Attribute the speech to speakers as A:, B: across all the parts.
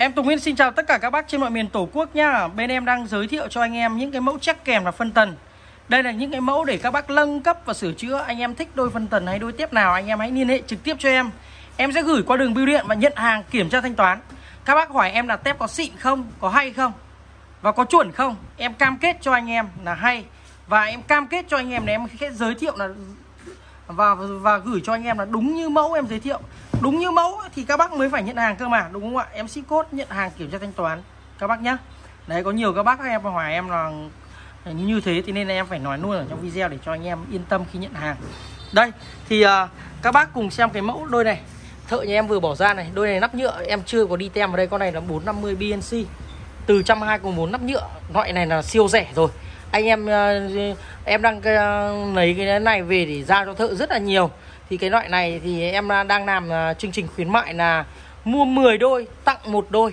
A: Em Tùng Nguyên xin chào tất cả các bác trên mọi miền Tổ quốc nha. Bên em đang giới thiệu cho anh em những cái mẫu chắc kèm và phân tần. Đây là những cái mẫu để các bác nâng cấp và sửa chữa. Anh em thích đôi phân tần hay đôi tiếp nào anh em hãy liên hệ trực tiếp cho em. Em sẽ gửi qua đường bưu điện và nhận hàng kiểm tra thanh toán. Các bác hỏi em là tép có xịn không, có hay không và có chuẩn không? Em cam kết cho anh em là hay và em cam kết cho anh em là em sẽ giới thiệu là và và gửi cho anh em là đúng như mẫu em giới thiệu đúng như mẫu thì các bác mới phải nhận hàng cơ mà đúng không ạ? Em ship code nhận hàng kiểm tra thanh toán các bác nhá. Đấy có nhiều các bác các em hỏi em là như thế thì nên em phải nói luôn ở trong video để cho anh em yên tâm khi nhận hàng. Đây thì uh, các bác cùng xem cái mẫu đôi này. Thợ nhà em vừa bỏ ra này đôi này nắp nhựa em chưa có đi tem vào đây con này là 450 BNC từ trăm hai cùng bốn nắp nhựa loại này là siêu rẻ rồi. Anh em uh, em đang uh, lấy cái này về để giao cho thợ rất là nhiều thì cái loại này thì em đang làm uh, chương trình khuyến mại là mua 10 đôi tặng một đôi.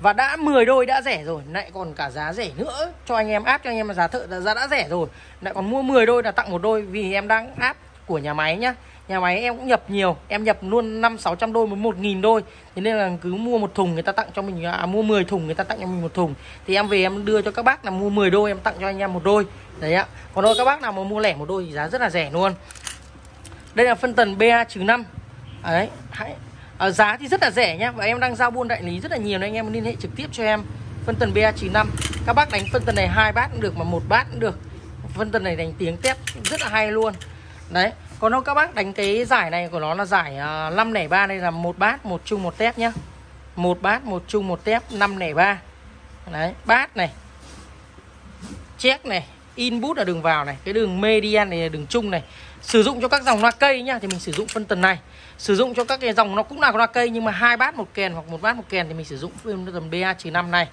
A: Và đã 10 đôi đã rẻ rồi lại còn cả giá rẻ nữa. Cho anh em áp cho anh em là giá thợ giá đã rẻ rồi lại còn mua 10 đôi là tặng một đôi. Vì em đang áp của nhà máy nhá. Nhà máy em cũng nhập nhiều em nhập luôn năm sáu trăm đôi với một nghìn đôi. Thế nên là cứ mua một thùng người ta tặng cho mình à, mua 10 thùng người ta tặng cho mình một thùng. Thì em về em đưa cho các bác là mua 10 đôi em tặng cho anh em một đôi. Đấy ạ. Còn đâu các bác nào mà mua lẻ một đôi thì giá rất là rẻ luôn đây là phân tần ba trừ năm. À, đấy hãy à, giá thì rất là rẻ nhá. Và em đang giao buôn đại lý rất là nhiều nên anh em liên hệ trực tiếp cho em. Phân tần ba trừ năm. Các bác đánh phân tần này hai bát cũng được mà một bát cũng được. Phân tần này đánh tiếng tép rất là hay luôn. Đấy còn đâu các bác đánh cái giải này của nó là giải à, uh, 503 đây là một bát một chung một tép nhá. Một bát một chung một tép 503 đấy bát này chét này input là đường vào này cái đường median này là đường chung này sử dụng cho các dòng loa cây nhá thì mình sử dụng phân tần này sử dụng cho các cái dòng nó cũng là loa cây nhưng mà hai bát một kèn hoặc một bát một kèn thì mình sử dụng phân tần ba 5 này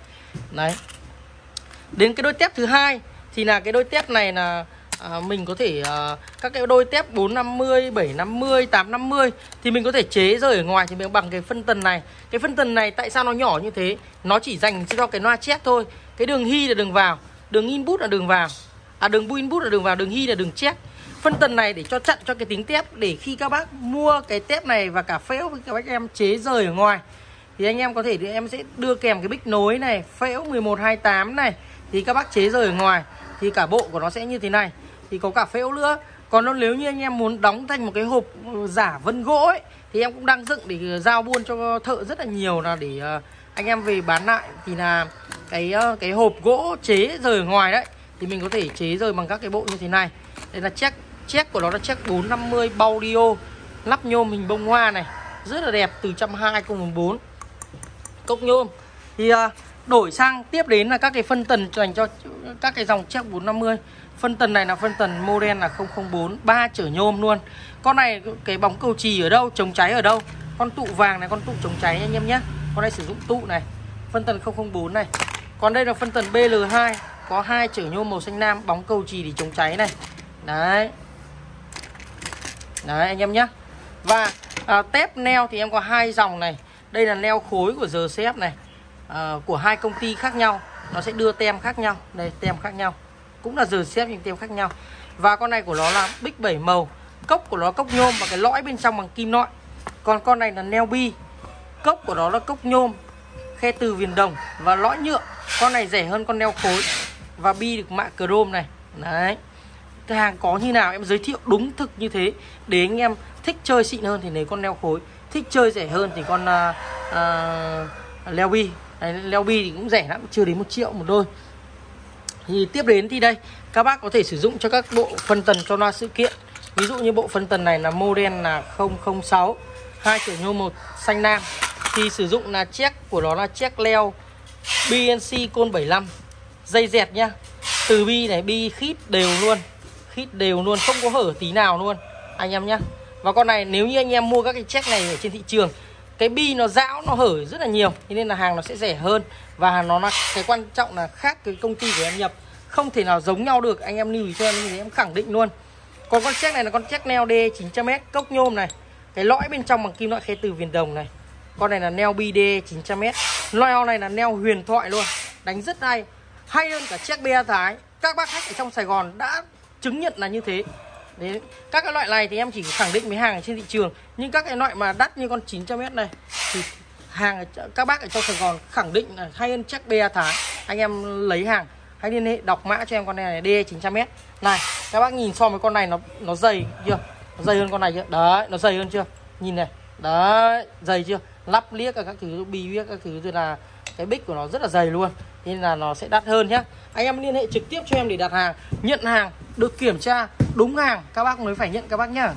A: đấy đến cái đôi tép thứ hai thì là cái đôi tép này là à, mình có thể à, các cái đôi tép 450, 750, 850 thì mình có thể chế rời ở ngoài thì mình bằng cái phân tần này. Cái phân tần này tại sao nó nhỏ như thế? Nó chỉ dành cho cái loa chép thôi. Cái đường hi là đường vào, đường input là đường vào. À đường input là đường vào, đường hy là đường check. Phân tần này để cho chặn cho cái tính tép để khi các bác mua cái tép này và cả phễu với các bác em chế rời ở ngoài thì anh em có thể thì em sẽ đưa kèm cái bích nối này, phễu 1128 này thì các bác chế rời ở ngoài thì cả bộ của nó sẽ như thế này. Thì có cả phễu nữa. Còn nếu như anh em muốn đóng thành một cái hộp ừ, giả vân gỗ ấy thì em cũng đang dựng để ừ, giao buôn cho thợ rất là nhiều là để ờ, anh em về bán lại. Thì là cái ờ, cái hộp gỗ chế rời ở ngoài đấy thì mình có thể chế rời bằng các cái bộ như thế này. Đây là check check của nó là check 450 Baudio lắp nhôm hình bông hoa này. Rất là đẹp, từ 120 cùng 4 cốc nhôm. Thì à, đổi sang tiếp đến là các cái phân tần dành cho các cái dòng check 450 Phân tần này là phân tần model là 004 ba chở nhôm luôn. Con này, cái bóng cầu trì ở đâu, chống cháy ở đâu? Con tụ vàng này, con tụ chống cháy anh em nhé. Con này sử dụng tụ này. Phân tần 004 này. Còn đây là phân tần BL2 có hai chữ nhôm màu xanh nam bóng cầu trì để chống cháy này. Đấy. Đấy anh em nhé Và à, tép neo thì em có hai dòng này. Đây là neo khối của giờ xếp này à, Của hai công ty khác nhau. Nó sẽ đưa tem khác nhau. Đây tem khác nhau. Cũng là giờ xếp nhưng tem khác nhau. Và con này của nó là bích 7 màu. Cốc của nó cốc nhôm và cái lõi bên trong bằng kim loại. Còn con này là neo bi. Cốc của nó là cốc nhôm khe từ viền đồng và lõi nhựa. Con này rẻ hơn con neo khối và bi được mạ chrome này. Đấy. Cái hàng có như nào em giới thiệu đúng thực như thế. Để anh em thích chơi xịn hơn thì lấy con leo khối. Thích chơi rẻ hơn thì con uh, uh, leo bi. Leo bi thì cũng rẻ lắm chưa đến một triệu một đôi. Thì tiếp đến thì đây các bác có thể sử dụng cho các bộ phân tần cho loa sự kiện. Ví dụ như bộ phân tần này là model là 006 hai triệu nhôm một xanh nam. Thì sử dụng là check của nó là check leo BNC côn 75 dây dẹt nhá. Từ bi này, bi, khít đều luôn. Khít đều luôn, không có hở tí nào luôn. Anh em nhá. Và con này, nếu như anh em mua các cái check này ở trên thị trường, cái bi nó dão, nó hở rất là nhiều. Thế nên là hàng nó sẽ rẻ hơn. Và nó là, cái quan trọng là khác cái công ty của em nhập. Không thể nào giống nhau được. Anh em lưu ý cho em thì em khẳng định luôn. Còn con check này là con check neo D 900m cốc nhôm này. Cái lõi bên trong bằng kim loại khe từ viền đồng này. Con này là neo BD 900m loa này là neo huyền thoại luôn. Đánh rất hay hay hơn cả chiếc BA Thái. Các bác khách ở trong Sài Gòn đã chứng nhận là như thế. Đấy, các cái loại này thì em chỉ khẳng định với hàng ở trên thị trường. Nhưng các cái loại mà đắt như con 900m này thì hàng các bác ở trong Sài Gòn khẳng định là hay hơn chiếc BA Thái. Anh em lấy hàng hãy liên hệ đọc mã cho em con này này D900m này các bác nhìn so với con này nó nó dày chưa? Nó dày hơn con này chưa? Đấy nó dày hơn chưa? Nhìn này. Đấy dày chưa? Lắp liếc các thứ bi viết các thứ rồi là cái bích của nó rất là dày luôn nên là nó sẽ đắt hơn nhé anh em liên hệ trực tiếp cho em để đặt hàng, nhận hàng, được kiểm tra, đúng hàng, các bác mới phải nhận các bác nhá.